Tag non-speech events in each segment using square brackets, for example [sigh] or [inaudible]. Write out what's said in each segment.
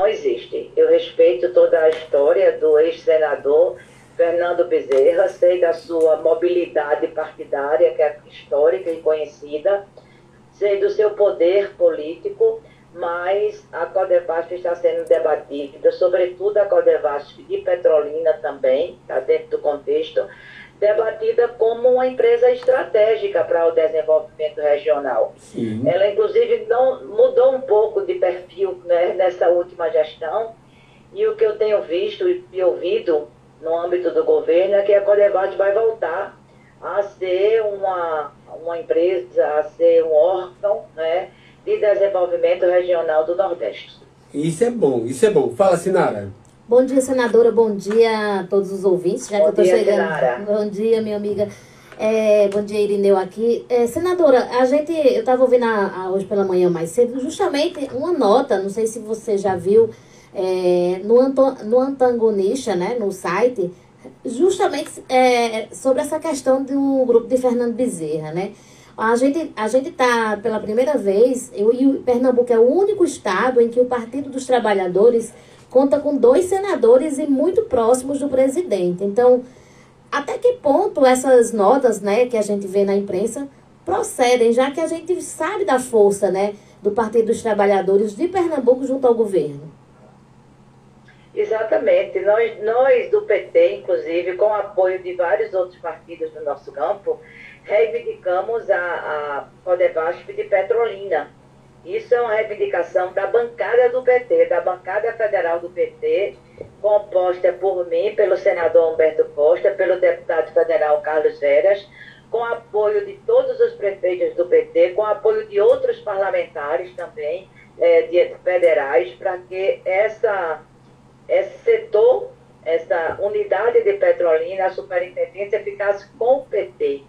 não existe. Eu respeito toda a história do ex-senador Fernando Bezerra, sei da sua mobilidade partidária, que é histórica e conhecida, sei do seu poder político, mas a Codevasf está sendo debatida, sobretudo a Codevasf de Petrolina também, está dentro do contexto, debatida como uma empresa estratégica para o desenvolvimento regional. Sim. Ela, inclusive, não, mudou um pouco de perfil né, nessa última gestão, e o que eu tenho visto e ouvido no âmbito do governo é que a Codevasf vai voltar a ser uma, uma empresa, a ser um órgão né, de desenvolvimento regional do Nordeste. Isso é bom, isso é bom. Fala, Sinara. Bom dia, senadora. Bom dia a todos os ouvintes. Já bom que eu estou chegando. Bom dia, minha amiga. É, bom dia, Irineu aqui. É, senadora, a gente, eu estava ouvindo a, a, hoje pela manhã mais cedo, justamente uma nota, não sei se você já viu, é, no, no antagonista, né, no site, justamente é, sobre essa questão do grupo de Fernando Bezerra, né? A gente a gente está pela primeira vez, eu e Pernambuco é o único estado em que o Partido dos Trabalhadores conta com dois senadores e muito próximos do presidente. Então, até que ponto essas notas, né, que a gente vê na imprensa procedem, já que a gente sabe da força, né, do Partido dos Trabalhadores de Pernambuco junto ao governo? Exatamente. Nós, nós do PT, inclusive, com o apoio de vários outros partidos do nosso campo, reivindicamos a, a Codevasf de Petrolina isso é uma reivindicação da bancada do PT, da bancada federal do PT, composta por mim, pelo senador Humberto Costa, pelo deputado federal Carlos Veras, com apoio de todos os prefeitos do PT, com apoio de outros parlamentares também, é, de, federais, para que essa, esse setor, essa unidade de Petrolina, a superintendência, ficasse com o PT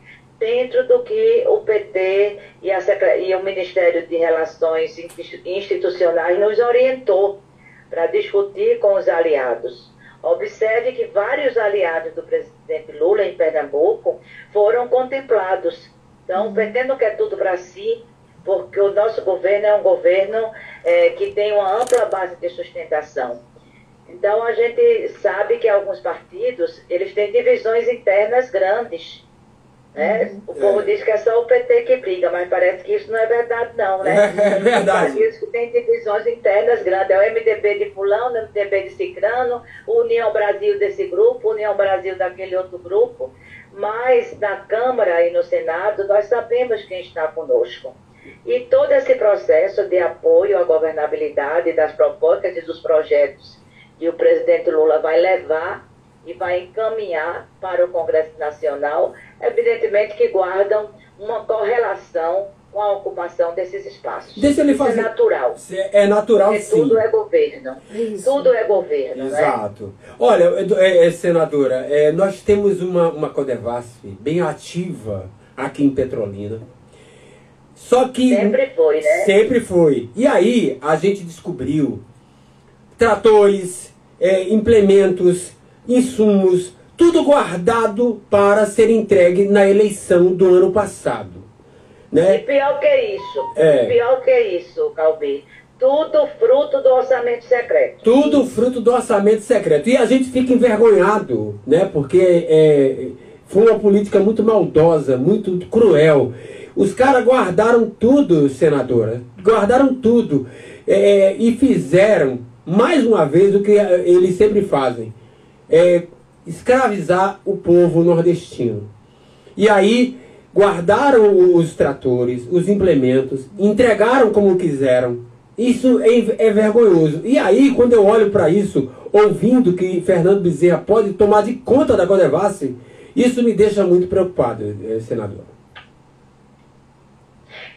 dentro do que o PT e, a, e o Ministério de Relações Institucionais nos orientou para discutir com os aliados. Observe que vários aliados do presidente Lula em Pernambuco foram contemplados. Então, o PT não quer tudo para si, porque o nosso governo é um governo é, que tem uma ampla base de sustentação. Então, a gente sabe que alguns partidos, eles têm divisões internas grandes. Né? O povo é. diz que é só o PT que briga, mas parece que isso não é verdade, não, né? [laughs] É, verdade. Isso que tem divisões internas grandes. É o MDB de fulano, o MDB de cicrano, União Brasil desse grupo, União Brasil daquele outro grupo. Mas na Câmara e no Senado nós sabemos quem está conosco. E todo esse processo de apoio à governabilidade das propostas e dos projetos que o presidente Lula vai levar e vai encaminhar para o Congresso Nacional, evidentemente que guardam uma correlação com a ocupação desses espaços. Deixa ele fazer. Isso é natural. É natural, Porque sim. Tudo é governo. Isso. Tudo é governo. Né? Exato. Né? Olha, é, é, senadora, é, nós temos uma, uma Codevasf bem ativa aqui em Petrolina. Só que. Sempre foi, né? Sempre foi. E aí a gente descobriu tratores, é, implementos insumos, tudo guardado para ser entregue na eleição do ano passado. Né? E pior que isso, é. pior que isso, Calbi, tudo fruto do orçamento secreto. Tudo fruto do orçamento secreto. E a gente fica envergonhado, né? Porque é, foi uma política muito maldosa, muito cruel. Os caras guardaram tudo, senadora. Guardaram tudo. É, e fizeram, mais uma vez, o que eles sempre fazem é, escravizar o povo nordestino. E aí guardaram os tratores, os implementos, entregaram como quiseram. Isso é, é vergonhoso. E aí, quando eu olho para isso, ouvindo que Fernando Bezerra pode tomar de conta da Codevasse, isso me deixa muito preocupado, eh, senador.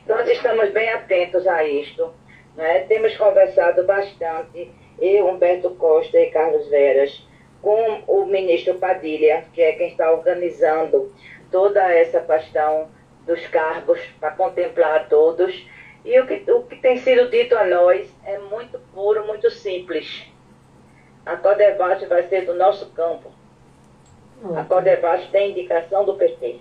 Nós estamos bem atentos a isto. Né? Temos conversado bastante, eu, Humberto Costa e Carlos Veras, com o ministro Padilha, que é quem está organizando toda essa questão dos cargos para contemplar a todos. E o que, o que tem sido dito a nós é muito puro, muito simples. A Codevasf vai ser do nosso campo. A Codevasf tem indicação do PT.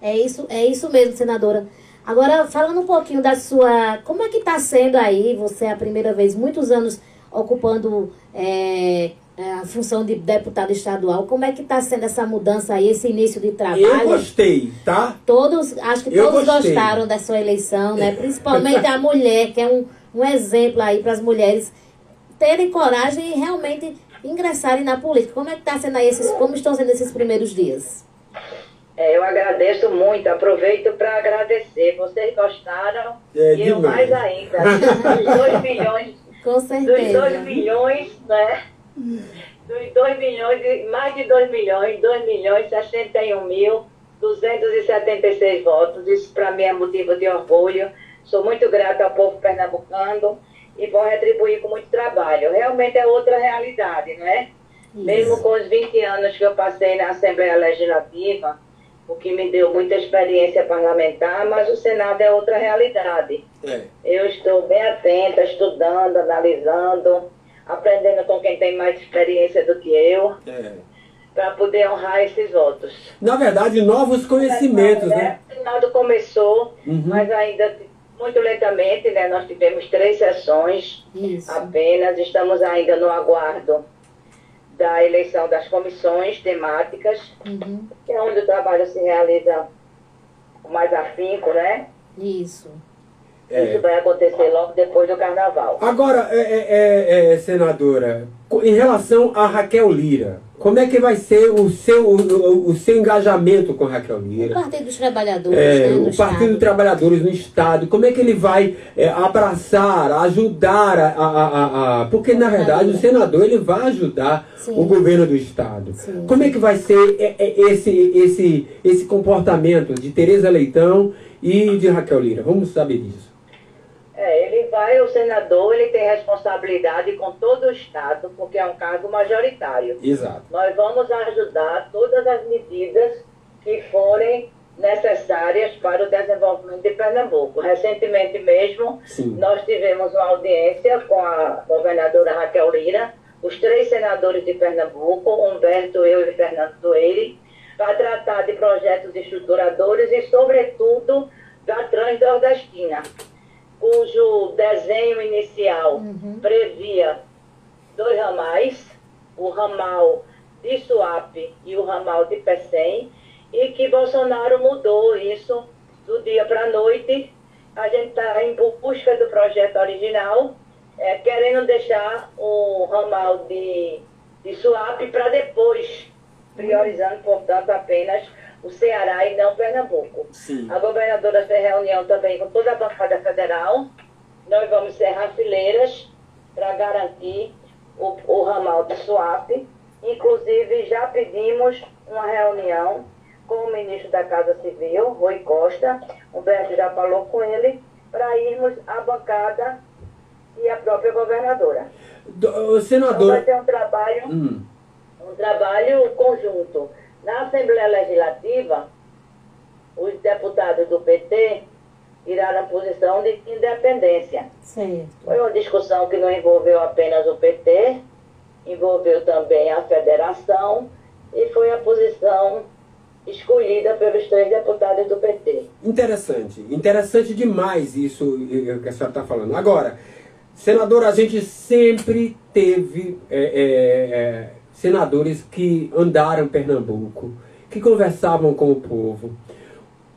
É isso, é isso mesmo, senadora. Agora, falando um pouquinho da sua... Como é que está sendo aí, você é a primeira vez, muitos anos ocupando é, a função de deputado estadual. Como é que está sendo essa mudança aí, esse início de trabalho? Eu gostei, tá? Todos, acho que Eu todos gostei. gostaram da sua eleição, né? [laughs] Principalmente a mulher, que é um, um exemplo aí para as mulheres terem coragem e realmente ingressarem na política. Como é que está sendo aí esses, como estão sendo esses primeiros dias? É, eu agradeço muito, aproveito para agradecer. Vocês gostaram É, e eu mais ainda. Dos 2 milhões, [laughs] Com dos certeza. 2 milhões, né? Dos 2 milhões, mais de 2 milhões, 2 milhões 61 mil 276 votos. Isso para mim é motivo de orgulho. Sou muito grata ao povo pernambucano e vou retribuir com muito trabalho. Realmente é outra realidade, não é? Mesmo com os 20 anos que eu passei na Assembleia Legislativa, o que me deu muita experiência parlamentar, mas o Senado é outra realidade. É. Eu estou bem atenta, estudando, analisando, aprendendo com quem tem mais experiência do que eu, É. para poder honrar esses votos. Na verdade, novos conhecimentos, né? O Senado começou, Uhum. mas ainda muito lentamente, né? Nós tivemos três sessões Isso. apenas, estamos ainda no aguardo da eleição das comissões temáticas, Uhum. que é onde o trabalho se realiza com mais afinco, né? Isso. É. Isso vai acontecer logo depois do carnaval. Agora, é, é, é, é, senadora, em relação a Raquel Lira, como é que vai ser o seu, o, o- o seu engajamento com Raquel O Lira? Partido dos Trabalhadores, É, né, no o Partido dos Estado. Trabalhadores no Estado, como é que ele vai é, abraçar, ajudar a, a, a, a- Porque, na verdade, o senador ele vai ajudar Sim. o governo do Estado. Sim. Como é que vai ser esse, esse, esse comportamento de Tereza Leitão e de Raquel Lira? Vamos saber disso. É, ele vai, o senador, ele tem responsabilidade com todo o Estado, porque é um cargo majoritário. Exato. Nós vamos ajudar todas as medidas que forem necessárias para o desenvolvimento de Pernambuco. Recentemente mesmo, Sim. nós tivemos uma audiência com a governadora Raquel Lira, os três senadores de Pernambuco, Humberto, eu e Fernando Doeire, para tratar de projetos estruturadores e, sobretudo, da Transnordestina, cujo desenho inicial Uhum. previa dois ramais, o ramal de Suape e o ramal de Pecém, e que Bolsonaro mudou isso do dia para a noite. A gente está em busca do projeto original, eh, querendo deixar o ramal de, de Suape para depois, priorizando, portanto, apenas o Ceará e não Pernambuco. Sim. A governadora fez reunião também com toda a bancada federal. Nós vamos cerrar fileiras para garantir o, o ramal de Suape. Inclusive, já pedimos uma reunião com o ministro da Casa Civil, Rui Costa. Humberto já falou com ele, para irmos à bancada e a própria governadora. Do- Então, vai ser um trabalho Hum, um trabalho conjunto. Na Assembleia Legislativa, os deputados do PT tiraram posição de independência. Certo. Foi uma discussão que não envolveu apenas o PT, envolveu também a federação e foi a posição escolhida pelos três deputados do PT. interessante. Interessante demais isso que a senhora está falando. Agora, senadora, a gente sempre teve é, é, é, senadores que andaram em Pernambuco, que conversavam com o povo.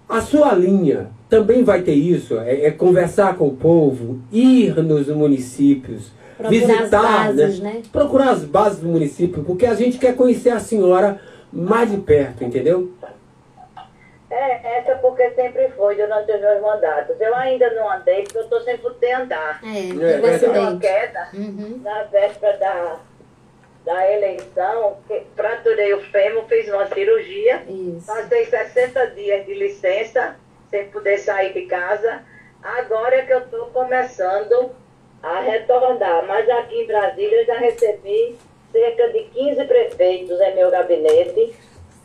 A sua linha também vai ter isso, é, é conversar com o povo, ir nos municípios, Procurar visitar, as bases, né? procurar as bases do município, porque a gente quer conhecer a senhora mais de perto, entendeu? É, essa porque sempre foi durante os meus mandatos. Eu ainda não andei, porque eu estou sem poder andar. É, É, teve um Tive uma queda Uhum. na véspera da, da eleição, fraturei o fêmur, fiz uma cirurgia, Isso. passei 60 dias de licença, sem poder sair de casa. Agora é que eu estou começando a retornar. Mas aqui em Brasília eu já recebi cerca de 15 prefeitos em meu gabinete.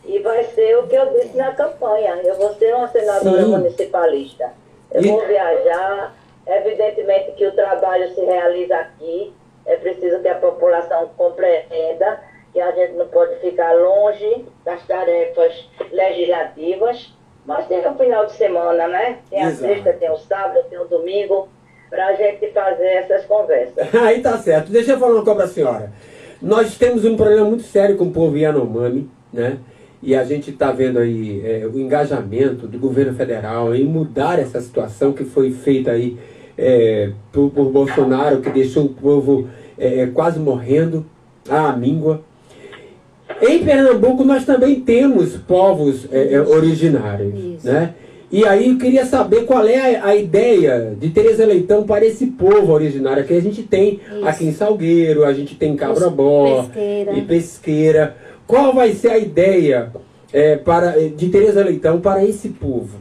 E vai ser o que eu disse na campanha. Eu vou ser uma senadora Sim. municipalista. Eu E- vou viajar. Evidentemente que o trabalho se realiza aqui. É preciso que a população compreenda que a gente não pode ficar longe das tarefas legislativas. Mas tem o final de semana, né? Tem a Exato. sexta, tem o sábado, tem o domingo. para a gente fazer essas conversas. [laughs] Aí tá certo. Deixa eu falar uma coisa para a senhora. Nós temos um problema muito sério com o povo Yanomami, né? E a gente está vendo aí é, o engajamento do governo federal em mudar essa situação que foi feita aí é, por, por, Bolsonaro, que deixou o povo é, quase morrendo à míngua. Em Pernambuco nós também temos povos é, é, originários, Isso. né? E aí eu queria saber qual é a, a, ideia de Tereza Leitão para esse povo originário que a gente tem Isso. aqui em Salgueiro, a gente tem Cabrobó e Pesqueira. Qual vai ser a ideia é, para, de Tereza Leitão para esse povo?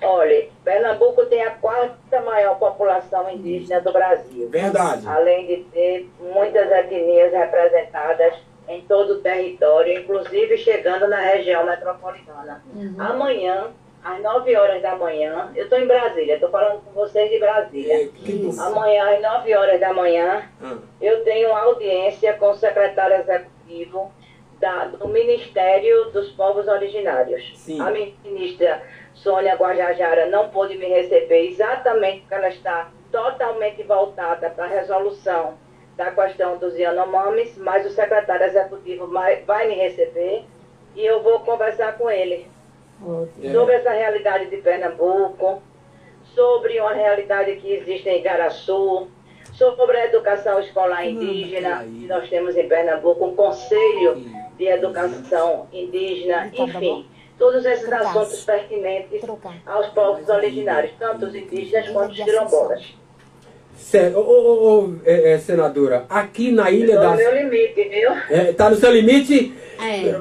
Olha, Pernambuco tem a quarta maior população indígena do Brasil. Verdade. Além de ter muitas etnias representadas em todo o território, inclusive chegando na região metropolitana. Uhum. Amanhã, às 9 horas da manhã, eu estou em Brasília, estou falando com vocês de Brasília. É, Amanhã, às 9 horas da manhã, uhum. eu tenho uma audiência com o secretário executivo da, do Ministério dos Povos Originários. Sim. A ministra Sônia Guajajara não pôde me receber exatamente porque ela está totalmente voltada para a resolução da questão dos Yanomamis, mas o secretário executivo vai, me receber e eu vou conversar com ele Ótimo. sobre essa realidade de Pernambuco, sobre uma realidade que existe em Igaraçu, sobre a educação escolar indígena, que nós temos em Pernambuco um conselho de educação indígena, enfim, todos esses assuntos pertinentes aos povos originários, tanto os indígenas quanto os quilombolas. Certo. Ô, ô, ô é, é, senadora, aqui na Ilha Estou da... no meu limite, viu? É, tá no seu limite? É.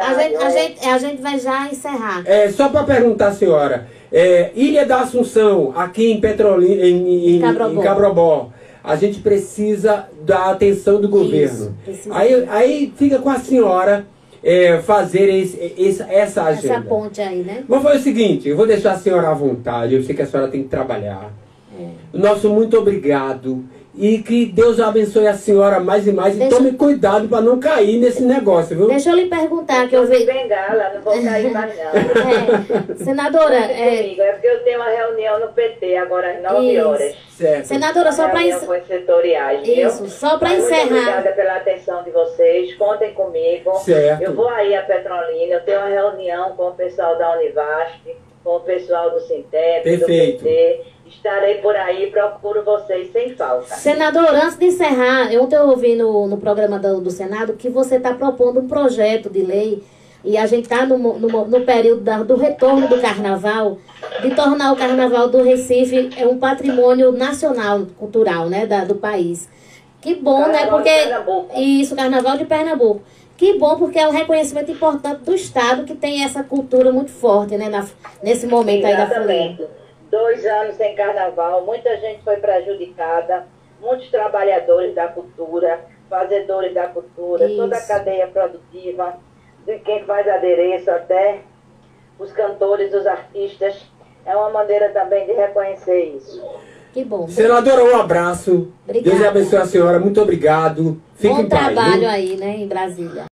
A gente, a, gente, a gente vai já encerrar. É, só para perguntar, senhora. É, Ilha da Assunção, aqui em Petrolina, em, em, Cabrobó. em Cabrobó, a gente precisa da atenção do governo. Isso, aí, aí fica com a senhora é, fazer esse, esse, essa agenda. Essa ponte aí, né? Vamos fazer o seguinte, eu vou deixar a senhora à vontade, eu sei que a senhora tem que trabalhar. Nosso muito obrigado. E que Deus abençoe a senhora mais e mais. Deixa... E tome cuidado para não cair nesse negócio, viu? Deixa eu lhe perguntar que eu vejo. bengala, não vou cair mais não. É. Senadora. É... é porque eu tenho uma reunião no PT agora às 9 Isso. horas. Certo. Senadora, só para encerrar. Isso, só para encerrar. Muito obrigada pela atenção de vocês. Contem comigo. Certo. Eu vou aí a Petrolina, eu tenho uma reunião com o pessoal da Univasp, com o pessoal do Sintep, Perfeito. do PT. Estarei por aí, procuro vocês sem falta. Senador, antes de encerrar, ontem eu ouvi no, no programa do, do Senado que você está propondo um projeto de lei e a gente está no, no, no, período da, do retorno do carnaval, de tornar o carnaval do Recife é um patrimônio nacional, cultural, né, da, do país. Que bom, né, carnaval né, porque... Isso, carnaval de Pernambuco. Que bom, porque é um reconhecimento importante do Estado que tem essa cultura muito forte, né, na, nesse momento Exatamente. aí da folia dois anos sem carnaval, muita gente foi prejudicada, muitos trabalhadores da cultura, fazedores da cultura, Isso. toda a cadeia produtiva, de quem faz adereço até os cantores, os artistas. É uma maneira também de reconhecer isso. Que bom. Senadora, um abraço. Obrigada. Deus abençoe a senhora. Muito obrigado. Fique Bom em paz. trabalho aí, né, em Brasília.